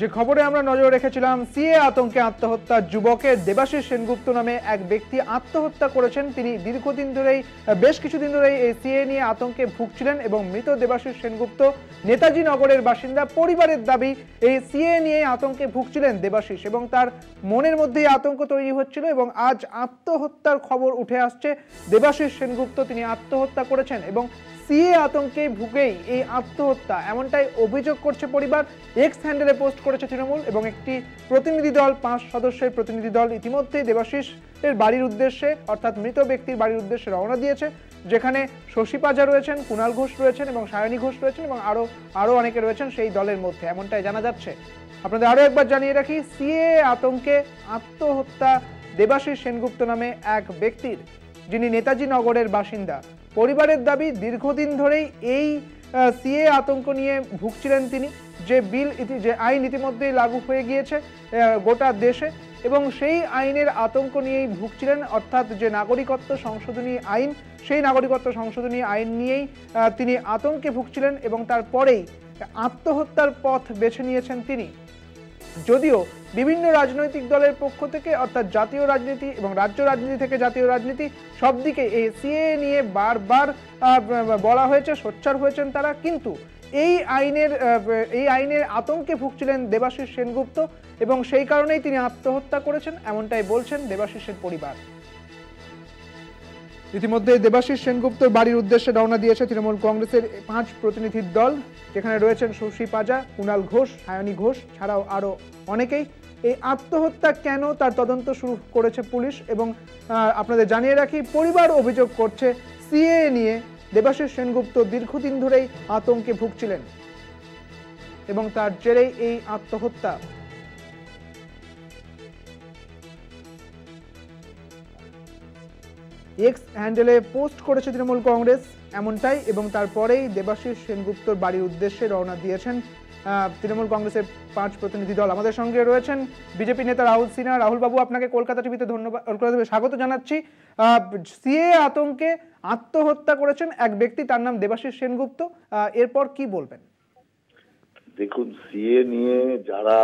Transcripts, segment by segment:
যে খবরে আমরা নজর রেখেছিলাম, সিএ আতঙ্কে আত্মহত্যা যুবকের দেবাশিস সেনগুপ্ত নামে এক ব্যক্তি আত্মহত্যা করেছেন। তিনি দীর্ঘদিন ধরেই, বেশ কিছুদিন ধরেই এই সিএ নিয়ে আতঙ্কে ভুগছিলেন এবং মৃত দেবাশিস সেনগুপ্ত নেতাজি নগরের বাসিন্দা পরিবারের দাবি, এই সিএ নিয়ে আতঙ্কে ভুগছিলেন দেবাশিস এবং তার মনের মধ্যেই আতঙ্ক তৈরি হচ্ছিল এবং আজ আত্মহত্যার খবর উঠে আসছে। দেবাশিস সেনগুপ্ত তিনি আত্মহত্যা করেছেন এবং সিএ আতঙ্কে ভুগেই এই আত্মহত্যা। এমনটাই অভিযোগ করছে পরিবার। এক্স হ্যান্ডেলে পোস্ট করেছে তৃণমূল এবং একটি প্রতিনিধি দল, পাঁচ সদস্যের প্রতিনিধি দল ইতিমধ্যেই দেবাশিস এর বাড়ির উদ্দেশ্যে অর্থাৎ মৃত ব্যক্তির বাড়ির উদ্দেশ্যে রওনা দিয়েছে, যেখানে শশী পাজা রয়েছেন কুণাল ঘোষ রয়েছেন এবং সায়নী ঘোষ রয়েছেন এবং আরও আরও অনেকে রয়েছেন সেই দলের মধ্যে। এমনটাই জানা যাচ্ছে। আপনাদের আরও একবার জানিয়ে রাখি, সিএ আতঙ্কে আত্মহত্যা দেবাশিস সেনগুপ্ত নামে এক ব্যক্তির, যিনি নেতাজি নগরের বাসিন্দা। পরিবারের দাবি দীর্ঘদিন ধরেই এই সিএ আতঙ্ক নিয়ে ভুগছিলেন তিনি। যে বিল ইতি, যে আইন ইতিমধ্যেই লাগু হয়ে গিয়েছে গোটা দেশে এবং সেই আইনের আতঙ্ক নিয়েই ভুগছিলেন, অর্থাৎ যে নাগরিকত্ব সংশোধনী আইন, সেই নাগরিকত্ব সংশোধনী আইন নিয়েই তিনি আতঙ্কে ভুগছিলেন এবং তারপরেই আত্মহত্যার পথ বেছে নিয়েছেন তিনি। যদিও বিভিন্ন রাজনৈতিক দলের পক্ষ থেকে, অর্থাৎ জাতীয় রাজনীতি এবং রাজ্য রাজনীতি থেকে জাতীয় রাজনীতি, সব দিকে এই সিএ নিয়ে বারবার বলা হয়েছে, সোচ্চার হয়েছেন তারা। কিন্তু এই আইনের এই আইনের আতঙ্কে ভুগছিলেন দেবাশিস সেনগুপ্ত এবং সেই কারণেই তিনি আত্মহত্যা করেছেন, এমনটাই বলছেন দেবাশিসের পরিবার। ইতিমধ্যে দেবাশিস সেনগুপ্তর বাড়ির উদ্দেশ্যে রওনা দিয়েছে তৃণমূল কংগ্রেসের পাঁচ প্রতিনিধির দল। যেখানে রয়েছেন শশী পাজা, কুণাল ঘোষ সায়নী ঘোষ, ছাড়াও আরও অনেকেই। এই আত্মহত্যা কেন তার তদন্ত শুরু করেছে পুলিশ এবং আপনাদের জানিয়ে রাখি, পরিবার অভিযোগ করছে সিএ নিয়ে দেবাশিস সেনগুপ্ত দীর্ঘদিন ধরেই আতঙ্কে ভুগছিলেন এবং তার জেরেই এই আত্মহত্যা। এক্স হ্যান্ডেলে পোস্ট করেছে তৃণমূল কংগ্রেস, এমনটাই, এবং তারপরেই দেবাশিস সেনগুপ্তর বাড়ির উদ্দেশ্যে রওনা দিয়েছেন তৃণমূল কংগ্রেসের পাঁচ প্রতিনিধি দল। আমাদের সঙ্গে রয়েছেন বিজেপি নেতা রাহুল সিনহা। রাহুল বাবু আপনাকে কলকাতা টিভিতে ধন্যবাদ, কলকাতা স্বাগত জানাচ্ছি। সিএ আতঙ্কে আত্মহত্যা করেছেন এক ব্যক্তি, তার নাম দেবাশিস সেনগুপ্ত। এরপর কি বলবেন? দেখুন, সিএ নিয়ে যারা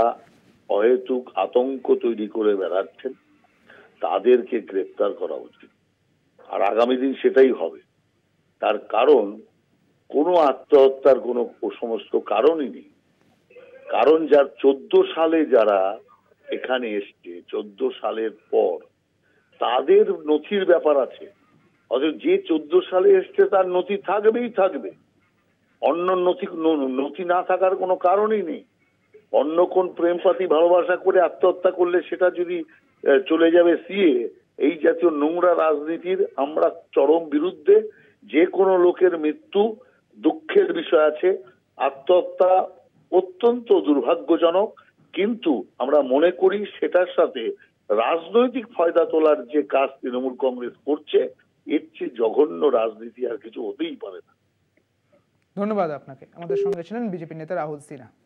অহেতুক আতঙ্ক তৈরি করে বেড়াচ্ছেন, তাদেরকে গ্রেপ্তার করা উচিত। আর আগামী দিন সেটাই হবে। তার কারণ, কোনো আত্মহত্যার কোনো সমস্ত কারণই নেই। কারণ যার চোদ্দ সালে যারা এখানে এসছে, চোদ্দ সালের পর তাদের নথির ব্যাপার আছে। অথচ যে চোদ্দ সালে এসছে তার নথি থাকবেই থাকবে। অন্য নথি নথি না থাকার কোনো কারণই নেই। অন্য কোন প্রেমপাতি ভালোবাসা করে আত্মহত্যা করলে সেটা যদি চলে যাবে সিএ এই জাতীয় নোংরা রাজনীতির আমরা চরম বিরুদ্ধে যে কোনো লোকের মৃত্যু দুঃখের বিষয় আছে, আত্মহত্যা অত্যন্ত দুর্ভাগ্যজনক, কিন্তু আমরা মনে করি সেটার সাথে রাজনৈতিক ফায়দা তোলার যে কাজ তৃণমূল কংগ্রেস করছে, এর চেয়ে জঘন্য রাজনীতি আর কিছু হতেই পারে না। ধন্যবাদ আপনাকে। আমাদের সঙ্গে ছিলেন বিজেপি নেতা রাহুল সিনহা।